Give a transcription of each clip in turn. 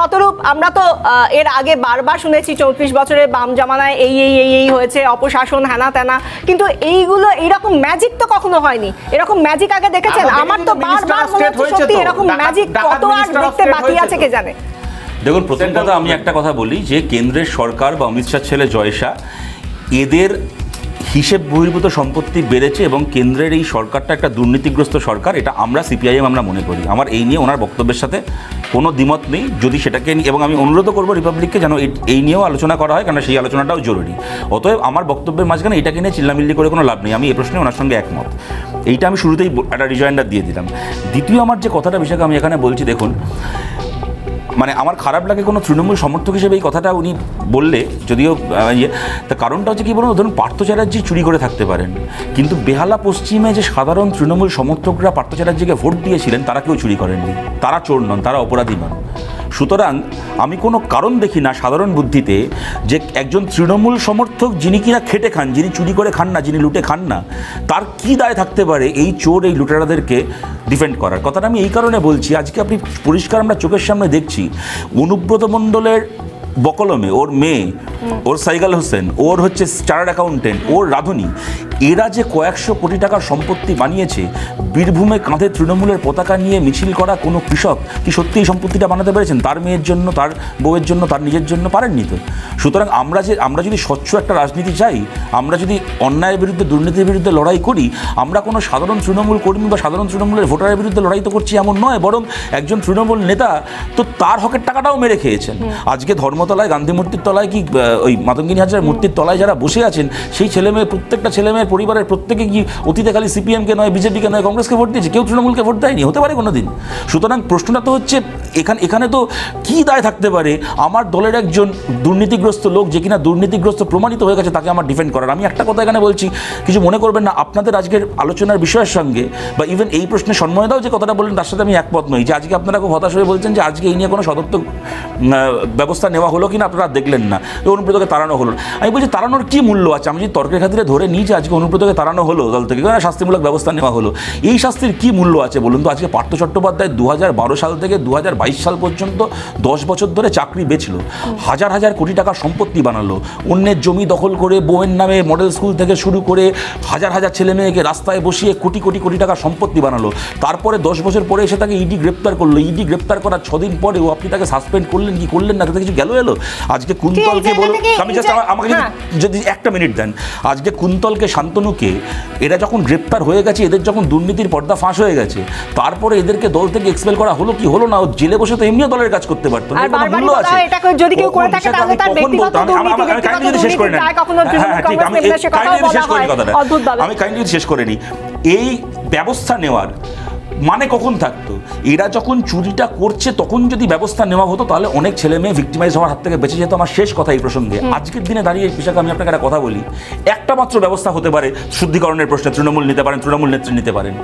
শতরূপ আমরা তো এর আগে বারবার শুনেছি চৌত্রিশ বছরের বাম জামানায় এই এই এই এই হয়েছে অপশাসন হ্যানা ত্যানা। কিন্তু এইগুলো এরকম ম্যাজিক তো কখনো হয়নি। এরকম ম্যাজিক আগে দেখেছেন? আমার তো বারবার মনে হচ্ছে সত্যি এরকম ম্যাজিক কত আর দেখতে বাকি আছে কে জানে? দেখুন প্রথম কথা আমি একটা কথা বলি যে কেন্দ্রের সরকার বা অমিত শাহ ছেলে জয়শা এদের হিসেব বহির্ভূত সম্পত্তি বেড়েছে এবং কেন্দ্রের এই সরকারটা একটা দুর্নীতিগ্রস্ত সরকার, এটা আমরা সিপিআইএম আমরা মনে করি। আমার এই নিয়ে ওনার বক্তব্যের সাথে কোনো দ্বিমত নেই। যদি সেটাকে এবং আমি অনুরোধও করব রিপাবলিককে যেন এই- নিয়েও আলোচনা করা হয় কারণ সেই আলোচনাটাও জরুরি। অতএব আমার বক্তব্যের মাঝখানে এটাকে নিয়ে চিল্লামিল্লি করে কোনো লাভ নেই। আমি এই প্রশ্নে ওনার সঙ্গে একমত। এইটা আমি শুরুতেই একটা রিজয়েন্ডার দিয়ে দিলাম। দ্বিতীয় আমার যে কথাটা বিষয়কে আমি এখানে বলছি, দেখুন মানে আমার খারাপ লাগে কোনো তৃণমূল সমর্থক হিসেবে এই কথাটা উনি বললে, যদিও ইয়ে তা কারণটা হচ্ছে কী বলুন ধরুন পার্থ চ্যাটার্জি চুরি করে থাকতে পারেন, কিন্তু বেহালা পশ্চিমে যে সাধারণ তৃণমূল সমর্থকরা পার্থ চ্যাটার্জিকে ভোট দিয়েছিলেন, তারা কেউ চুরি করেননি, তারা চোর নন, তারা অপরাধী নন। সুতরাং আমি কোনো কারণ দেখি না সাধারণ বুদ্ধিতে যে একজন তৃণমূল সমর্থক যিনি কিনা খেটে খান যিনি চুরি করে খান না যিনি লুটে খান না তার কি দায় থাকতে পারে এই চোর এই লুটেরাদেরকে ডিফেন্ড করার? কথাটা আমি এই কারণে বলছি আজকে আপনি পরিষ্কার আমরা চোখের সামনে দেখছি অনুব্রত মণ্ডলের বকলমে ওর মেয়ে ওর সাইগাল হোসেন ওর হচ্ছে চার্টার্ড অ্যাকাউন্টেন্ট ওর রাধুনী এরা যে কয়েকশো কোটি টাকার সম্পত্তি বানিয়েছে। বীরভূমে কাঁধে তৃণমূলের পতাকা নিয়ে মিছিল করা কোনো কৃষক কি সত্যি এই সম্পত্তিটা বানাতে পেরেছেন? তার মেয়ের জন্য তার বউয়ের জন্য তার নিজের জন্য পারেননি তো? সুতরাং আমরা যে আমরা যদি স্বচ্ছ একটা রাজনীতি চাই আমরা যদি অন্যায়ের বিরুদ্ধে দুর্নীতির বিরুদ্ধে লড়াই করি আমরা কোনো সাধারণ তৃণমূল কর্মী বা সাধারণ তৃণমূলের ভোটারের বিরুদ্ধে লড়াই তো করছি এমন নয় বরং একজন তৃণমূল নেতা তো তার হকের টাকাটাও মেরে খেয়েছেন। আজকে ধর্মতলায় গান্ধী মূর্তির তলায় কি ওই মাতঙ্গিনী হাজার মূর্তির তলায় যারা বসে আছেন সেই ছেলেমেয়ে প্রত্যেকটা ছেলেমেয়ের পরিবারের প্রত্যেকে কি অতীতে খালি সিপিএমকে নয়, বিজেপিকে নয়, কংগ্রেসকে ভোট দিয়েছে? কেউ তৃণমূলকে ভোট দেয়নি? হতে পারে কোনো দিন সুতরাং প্রশ্নটা তো হচ্ছে এখানে এখানে তো কি দায় থাকতে পারে? আমার দলের একজন দুর্নীতিগ্রস্ত লোক যে কিনা দুর্নীতিগ্রস্ত প্রমাণিত হয়ে গেছে, তাকে আমার ডিফেন্ড করার। আমি একটা কথা এখানে বলছি, কিছু মনে করবেন না, আপনাদের আজকের আলোচনার বিষয়ের সঙ্গে বা ইভেন এই প্রশ্নে সন্ময়দাও যে কথাটা বললেন, তার সাথে আমি একমত নই। যে আজকে আপনারা খুব হতাশ হয়ে বলছেন যে আজকে এই নিয়ে কোনো সদর্থক ব্যবস্থা নেওয়া হলো কিনা, আপনারা দেখলেন না। অনুব্রতকে তাড়ানো হলো। আমি বলছি, তাড়ানোর কী মূল্য আছে? আমি যদি তর্কের খাতিরে ধরে নিই যে আজকে অনুব্রতকে তাড়ানো হলো দল থেকে কারণ শাস্তিমূলক ব্যবস্থা নেওয়া হলো। এই শাস্তির কী মূল্য আছে বলুন তো? আজকে পার্থ চট্টোপাধ্যায় দু হাজার বারো সাল থেকে দু হাজার সাল পর্যন্ত দশ বছর ধরে চাকরি বেচলো হাজার হাজার কোটি টাকার সম্পত্তি বানালো অন্যের জমি দখল করে বউয়ের নামে মডেল স্কুল থেকে শুরু করে হাজার হাজার ছেলে মেয়েকে রাস্তায় বসিয়ে কোটি কোটি কোটি টাকার সম্পত্তি বানালো। তারপরে দশ বছর পরে এসে তাকে ইডি গ্রেপ্তার করল। ইডি গ্রেপ্তার করার ছদিন পরেও আপনি তাকে সাসপেন্ড করলেন কি করলেন না তাতে কিছু গেল এলো? আজকে কুন্তলকে বলো আমি জাস্ট আমাকে যদি- হ্যাঁ। যদি একটা মিনিট দেন। আজকে কুন্তলকে শান্তনুকে এরা যখন গ্রেপ্তার হয়ে গেছে এদের যখন দুর্নীতির পর্দা ফাঁস হয়ে গেছে তারপরে এদেরকে দল থেকে এক্সপেল করা হলো কি হলো না জেলে বসে তো এমনিও দলের কাজ করতে পারতো না আর এর মূল্য বলা আছে এটা যদি কেউ করে থাকে তাহলে তার ব্যক্তিগত দুর্নীতি, kindly শেষ করে নেন। ব্যক্তিগত কখনো আমি kindly শেষ করে কথাটা। আমি কাইন্ডলি শেষ করে নিই এই ব্যবস্থা নেওয়ার মানে কখন থাকতো? এরা যখন চুরিটা করছে তখন যদি ব্যবস্থা নেওয়া হতো তাহলে অনেক ছেলে মেয়ে ভিক্টিমাইজ হওয়ার হাত থেকে বেঁচে যেত। আমার শেষ কথা এই প্রসঙ্গে। আজকের দিনে দাঁড়িয়ে এই বিষয়কে আমি আপনাকে একটা কথা বলি। একটা মাত্র ব্যবস্থা হতে পারে শুদ্ধিকরণের প্রশ্নে তৃণমূল নিতে পারেন তৃণমূল নেত্রী নিতে পারেন।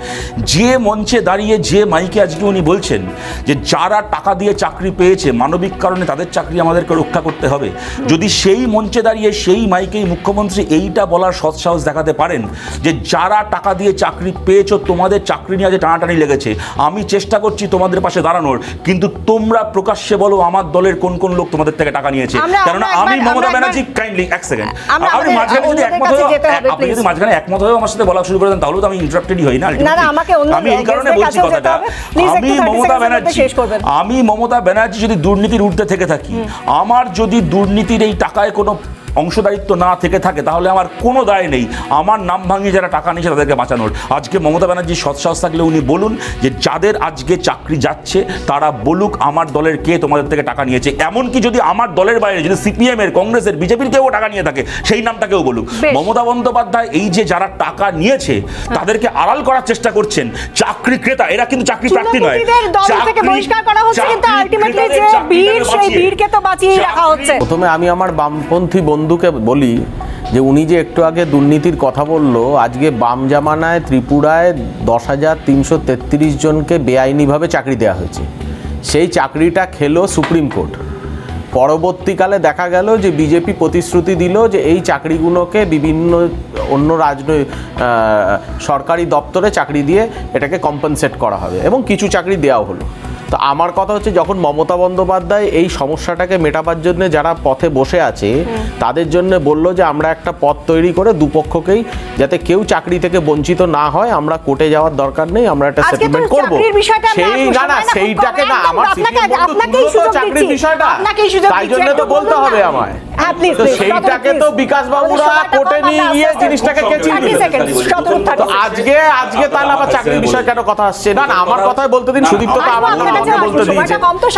যে মঞ্চে দাঁড়িয়ে যে মাইকে আজকে উনি বলছেন যে যারা টাকা দিয়ে চাকরি পেয়েছে মানবিক কারণে তাদের চাকরি আমাদেরকে রক্ষা করতে হবে। যদি সেই মঞ্চে দাঁড়িয়ে সেই মাইকেই মুখ্যমন্ত্রী এইটা বলার সৎসাহস দেখাতে পারেন যে যারা টাকা দিয়ে চাকরি পেয়েছ তোমাদের চাকরি নিয়ে আজ টানাটানি লেগেছে। আমি চেষ্টা করছি তোমাদের পাশে দাঁড়ানোর কিন্তু তোমরা প্রকাশ্যে বলো আমার দলের কোন কোন লোক তোমাদের থেকে টাকা নিয়েছে। কেননা আমি মমতা ব্যানার্জি কাইন্ডলি এক সেকেন্ড আপনি মাঝখানে যদি একমত হয়ে আপনি যদি মাঝখানে একমত হয়ে আমার সাথে বলা শুরু করে দেন তাহলে তো আমি ইন্টারাপ্টেডই হই না না, ultimately। আমাকে অন্য আমি এই কারণে বলছি কথাটা। আমি মমতা ব্যানার্জি। আমি মমতা ব্যানার্জি যদি দুর্নীতির ঊর্ধ্বে থেকে থাকি আমার যদি দুর্নীতির এই টাকায় কোনো অংশদায়িত্ব না থেকে থাকে তাহলে আমার কোনো দায় নেই। আমার নাম ভাঙিয়ে যারা টাকা নিয়েছে তাদেরকে বাঁচানোর। আজকে মমতা ব্যানার্জির সৎসাহস থাকলে উনি বলুন যে যাদের আজকে চাকরি যাচ্ছে তারা বলুক আমার দলের কে তোমাদের থেকে টাকা নিয়েছে। এমনকি যদি আমার দলের বাইরে যদি সিপিএম এর কংগ্রেসের বিজেপির কেউ টাকা নিয়ে থাকে সেই নামটাকেও বলুক। মমতা বন্দ্যোপাধ্যায় এই যে যারা টাকা নিয়েছে তাদেরকে আড়াল করার চেষ্টা করছেন। চাকরি ক্রেতা এরা কিন্তু চাকরি প্রার্থী নয়। চুনোপুঁটিদের দল থেকে চাকরি- বহিষ্কার করা হচ্ছে কিন্তু চাকরি আলটিমেটলি ক্রেতাদের যে চাকরি বীর থেকে সেই বাঁচিয়ে- বীরকে তো বাঁচিয়ে রাখা চাকরি- হচ্ছে। প্রথমে আমি আমার বামপন্থী বন্ধুকে বলি যে উনি যে একটু আগে দুর্নীতির কথা বলল, আজকে বাম জামানায় ত্রিপুরায় দশ হাজার তিনশো তেত্রিশ জনকে বেআইনিভাবে চাকরি দেওয়া হয়েছে। সেই চাকরিটা খেলো সুপ্রিম কোর্ট। পরবর্তীকালে দেখা গেল যে বিজেপি প্রতিশ্রুতি দিল যে এই চাকরিগুলোকে বিভিন্ন অন্য রাজনৈতিক সরকারি দপ্তরে চাকরি দিয়ে এটাকে কম্পেনসেট করা হবে এবং কিছু চাকরি দেওয়া হলো। তো আমার কথা হচ্ছে যখন মমতা বন্দ্যোপাধ্যায় এই সমস্যাটাকে মেটাবার জন্য যারা পথে বসে আছে তাদের জন্য বলল যে আমরা একটা পথ তৈরি করে দুপক্ষকেই যাতে কেউ চাকরি থেকে বঞ্চিত না হয় আমরা কোর্টে যাওয়ার দরকার নেই আমরা একটা সেটেলমেন্ট করব। সেই না না সেইটাকে না আমার চাকরির দিচ্ছি। বিষয়টা। আপনাকেই সুযোগ তাই জন্য তো বলতে হবে আমায়। তো সেইটাকে তো বিকাশ বাবুরা কোর্টে নিয়ে গিয়ে জিনিসটাকে কেচে তো আজকে আজকে তাহলে আবার চাকরির বিষয় কেন কথা আসছে? না না আমার কথাই বলতে দিন সুদীপ্ত তো আমার কথা বলতে দিয়েছে। কম তো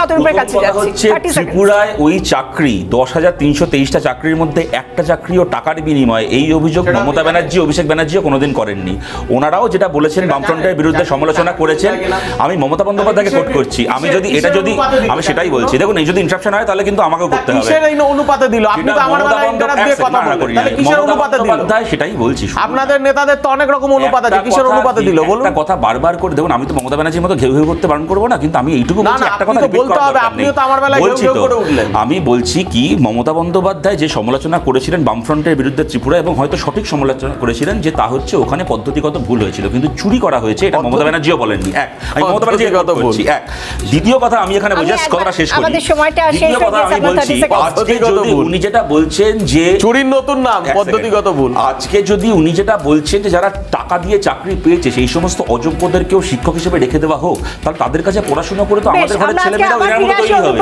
কাছে যাচ্ছি ত্রিপুরায় ওই চাকরি দশ হাজার তিনশো তেইশটা চাকরির মধ্যে একটা চাকরি ও টাকার বিনিময়ে এই অভিযোগ মমতা আমি ব্যানার্জি অভিষেক ব্যানার্জিও কোনোদিন করেননি। ওনারাও যেটা বলেছেন বামফ্রন্টের বিরুদ্ধে সমালোচনা করেছেন। আমি মমতা বন্দ্যোপাধ্যায়কে কোট করছি। আমি যদি এটা যদি আমি সেটাই বলছি। দেখুন এই যদি ইনট্রাকশন হয় তাহলে কিন্তু আমাকেও করতে হবে। অনুপাতে দিল? আপনি সেটা আমার মমতা বেলায় দিয়ে কথা না, না, বললেন করি তাহলে কিসের অনুপাতে দিল? সেটাই বলছি আপনাদের নেতাদের তো অনেক রকম অনুপাত আছে কিসের অনুপাতে দিল বলুন? একটা কথা বারবার করে দেখুন আমি তো মমতা ব্যানার্জির মতো ঘেউ ঘেউ করতে বারণ করব না কিন্তু আমি এইটুকু বলছি একটা কথা বলতে হবে, আপনিও তো আমার বেলায় ঘেউ ঘেউ করে উঠলেন। আমি বলছি কি মমতা বন্দ্যোপাধ্যায় যে সমালোচনা করেছিলেন বামফ্রন্টের বিরুদ্ধে ত্রিপুরা এবং হয়তো সঠিক সমালোচনা করেছিলেন যে তা হচ্ছে ওখানে পদ্ধতিগত ভুল হয়েছিল কিন্তু চুরি করা হয়েছে এটা মমতা ব্যানার্জিও বলেননি এক। আমি মমতা এক। দ্বিতীয় কথা আমি এখানে শেষ করি। আমাদের সময়টা শেষ দ্বিতীয় হয়ে কথা গেছে, বলছি 30 seconds। আজকে যদি উনি যেটা বলছেন যে চুরির নতুন নাম পদ্ধতিগত ভুল। আজকে যদি উনি যেটা বলছেন যে যারা টাকা দিয়ে চাকরি পেয়েছে সেই সমস্ত অযোগ্যদেরকেও শিক্ষক হিসেবে রেখে দেওয়া হোক তাহলে তাদের কাছে পড়াশোনা করে তো আমাদের ঘরের ছেলেমেয়েরা ছেলেমেয়েরাও মতো তৈরি হবে।